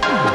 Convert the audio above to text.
Bye.